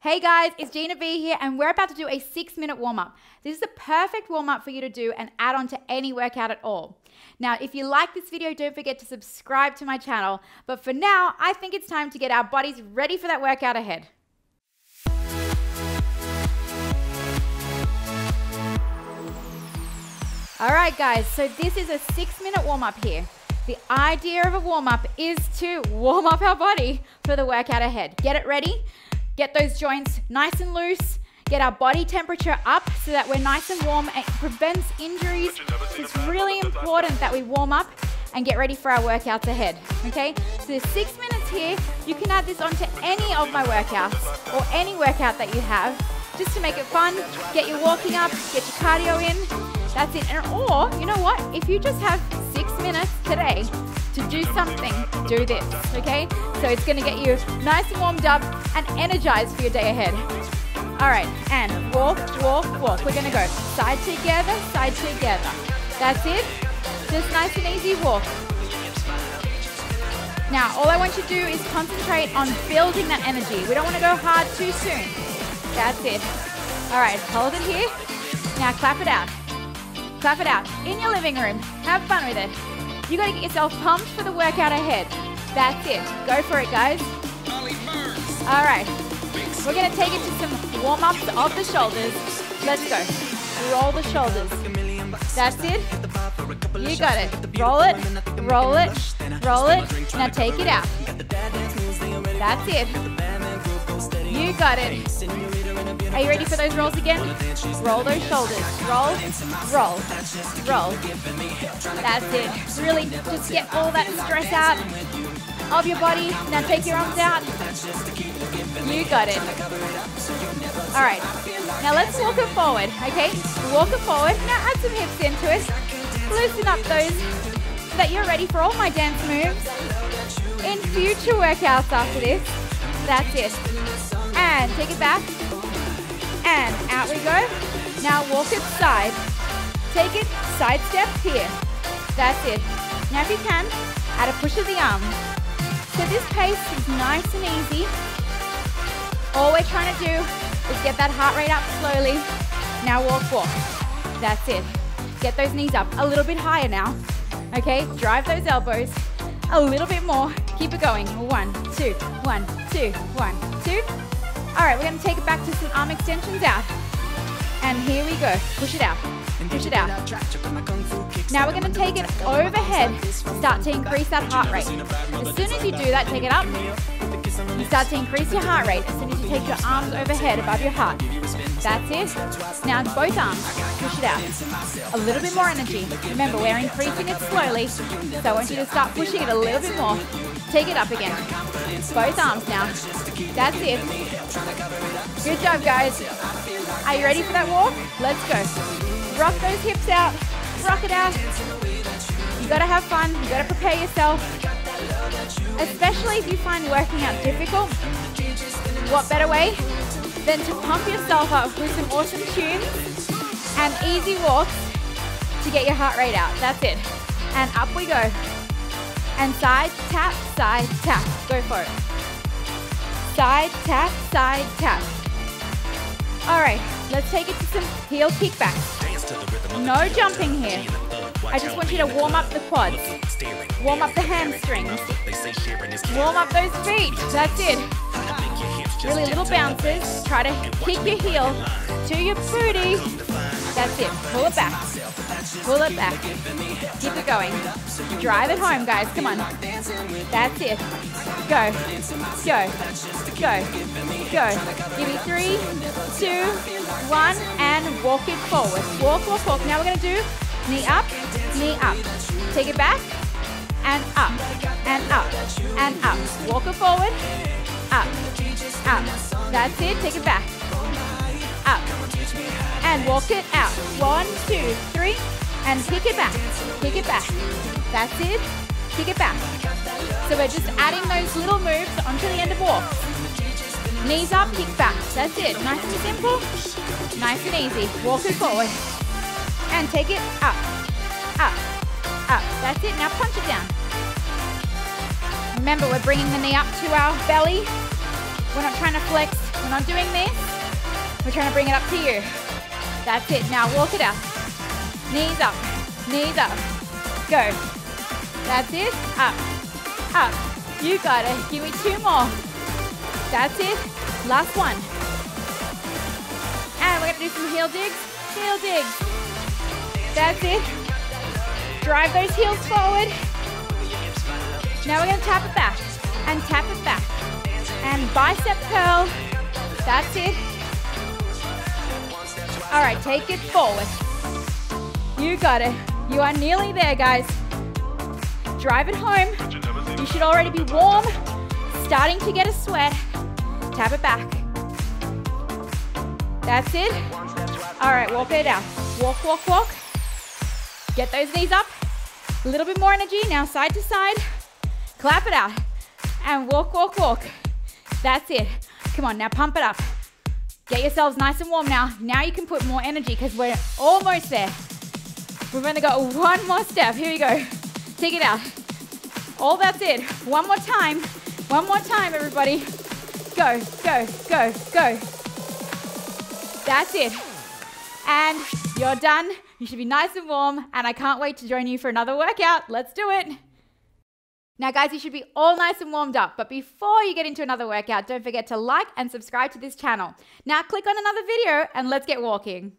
Hey guys, it's Gina V here, and we're about to do a six minute warm up. This is the perfect warm up for you to do and add on to any workout at all. Now, if you like this video, don't forget to subscribe to my channel. But for now, I think it's time to get our bodies ready for that workout ahead. All right, guys, so this is a six minute warm up here. The idea of a warm up is to warm up our body for the workout ahead. Get it ready Get those joints nice and loose, get our body temperature up so that we're nice and warm. It prevents injuries. It's really important that we warm up and get ready for our workouts ahead, okay? So there's six minutes here. You can add this onto any of my workouts or any workout that you have just to make it fun, get your walking up, get your cardio in. That's it. And or, you know what? If you just have six minutes today to do something, do this, okay? So it's gonna get you nice and warmed up and energized for your day ahead. All right, and walk, walk, walk. We're gonna go side together, side together. That's it. Just nice and easy walk. Now, all I want you to do is concentrate on building that energy. We don't want to go hard too soon. That's it. All right, hold it here. Now clap it out. Clap it out in your living room. Have fun with it. You got to get yourself pumped for the workout ahead. That's it. Go for it, guys. All right. We're going to take it to some warm ups of the shoulders. Let's go. Roll the shoulders. That's it. You got it. Roll it, roll it, roll it. Now take it out. That's it. You got it. Are you ready for those rolls again? Roll those shoulders. Roll, roll, roll. That's it. Really just get all that stress out of your body. Now take your arms out. You got it. All right. Now let's walk it forward, okay? Walk it forward. Now add some hips into it. Loosen up those so that you're ready for all my dance moves in future workouts after this. That's it. And take it back and out we go. Now walk it side. Take it, side step here. That's it. Now if you can, add a push of the arm. So this pace is nice and easy. All we're trying to do is get that heart rate up slowly. Now walk, walk. That's it. Get those knees up a little bit higher now. Okay, drive those elbows a little bit more. Keep it going. One, two, one, two, one, two. Right, we're gonna take it back to some arm extensions out. And here we go. Push it out. Push it out. Now we're gonna take it overhead. Start to increase that heart rate. As soon as you do that, take it up. You start to increase your heart rate as soon as you take your arms overhead above your heart. That's it. Now both arms, push it out. A little bit more energy. Remember, we're increasing it slowly, so I want you to start pushing it a little bit more. Take it up again. Both arms now. That's it. Good job, guys. Are you ready for that walk? Let's go. Rock those hips out. Rock it out. You gotta have fun. You gotta prepare yourself. Especially if you find working out difficult. What better way than to pump yourself up with some awesome tunes and easy walks to get your heart rate out. That's it. And up we go and side tap, side tap. Go for it. Side tap, side tap. All right, let's take it to some heel kickbacks. No jumping here. I just want you to warm up the quads. Warm up the hamstrings. Warm up those feet. That's it. Really little bounces. Try to kick your heel to your booty. That's it. Pull it back. Pull it back. Keep it going. Drive it home, guys. Come on. That's it. Go. Go. Go. Go. Give me three, two, one, and walk it forward. Walk, walk, walk. Now we're going to do knee up, knee up. Take it back, and up, and up, and up. Walk it forward, up, up. That's it. Take it back, up, and walk it out. One, two, three, and kick it back. Kick it back. That's it. Kick it back. So we're just adding those little moves onto the end of walk. Knees up, kick back. That's it. Nice and simple. Nice and easy. Walk it forward. And take it up. Up. Up. That's it. Now punch it down. Remember, we're bringing the knee up to our belly. We're not trying to flex. We're not doing this. We're trying to bring it up to you. That's it. Now walk it out. Knees up. Knees up. Go. That's it. Up. Up. You got it. Give me two more. That's it. Last one. And we're to do some heel digs. Heel digs. That's it. Drive those heels forward. Now we're to tap it back and tap it back. And bicep curl. That's it. All right, take it forward. You got it. You are nearly there, guys. Drive it home. You should already be warm, starting to get a sweat. Tap it back. That's it. All right, walk it out. Walk, walk, walk. Get those knees up. A little bit more energy. Now side to side. Clap it out. And walk, walk, walk. That's it. Come on, now pump it up. Get yourselves nice and warm now. Now you can put more energy because we're almost there. We've only got one more step. Here we go. Take it out. All that's it. One more time. One more time, everybody. Go, go, go, go. That's it. And you're done. You should be nice and warm. And I can't wait to join you for another workout. Let's do it. Now, guys, you should be all nice and warmed up. But before you get into another workout, don't forget to like and subscribe to this channel. Now, click on another video and let's get walking.